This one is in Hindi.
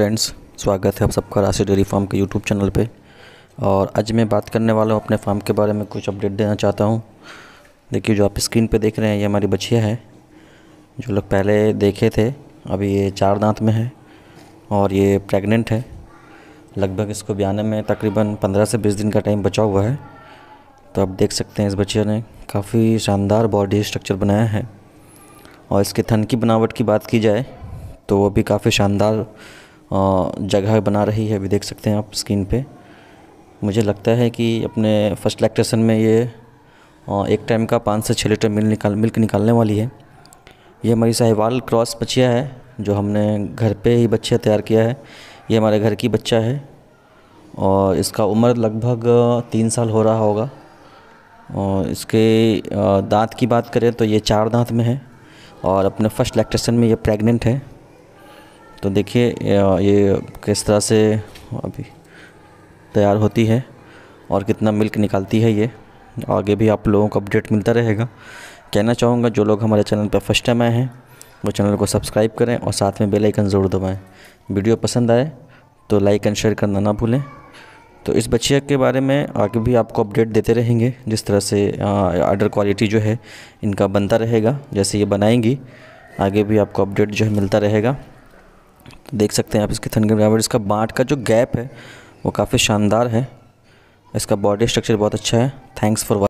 फ्रेंड्स स्वागत है आप सबका राशि डेयरी फार्म के यूट्यूब चैनल पे। और आज मैं बात करने वाला हूँ अपने फार्म के बारे में कुछ अपडेट देना चाहता हूँ। देखिए, जो आप स्क्रीन पे देख रहे हैं, ये हमारी बच्चियाँ है, जो लोग पहले देखे थे, अभी ये चार दांत में है और ये प्रेग्नेंट है। लगभग इसको ब्याने में तकरीबन पंद्रह से बीस दिन का टाइम बचा हुआ है। तो आप देख सकते हैं इस बच्चिया ने काफ़ी शानदार बॉडी स्ट्रक्चर बनाया है। और इसके थन की बनावट की बात की जाए तो वो भी काफ़ी शानदार जगह बना रही है, अभी देख सकते हैं आप स्क्रीन पे। मुझे लगता है कि अपने फ़र्स्ट लैक्टेशन में ये एक टाइम का पाँच से छः लीटर मिल्क निकाल मिल्क निकालने वाली है। ये हमारी साहिवाल क्रॉस बच्चिया है, जो हमने घर पे ही बच्चा तैयार किया है। ये हमारे घर की बच्चा है और इसका उम्र लगभग तीन साल हो रहा होगा। और इसके दांत की बात करें तो ये चार दांत में है और अपने फ़र्स्ट लैक्टेशन में ये प्रेग्नेंट है। तो देखिए ये किस तरह से अभी तैयार होती है और कितना मिल्क निकालती है ये, आगे भी आप लोगों को अपडेट मिलता रहेगा। कहना चाहूँगा, जो लोग हमारे चैनल पर फ़र्स्ट टाइम आए हैं, वो चैनल को सब्सक्राइब करें और साथ में बेल आइकन ज़रूर दबाएँ। वीडियो पसंद आए तो लाइक एंड शेयर करना ना भूलें। तो इस बच्चिया के बारे में आगे भी आपको अपडेट देते रहेंगे, जिस तरह से आर्डर क्वालिटी जो है, इनका बनता रहेगा, जैसे ये बनाएँगी, आगे भी आपको अपडेट जो है मिलता रहेगा। देख सकते हैं आप इसके के बराबर इसका बाँट का जो गैप है, वो काफ़ी शानदार है। इसका बॉडी स्ट्रक्चर बहुत अच्छा है। Thanks for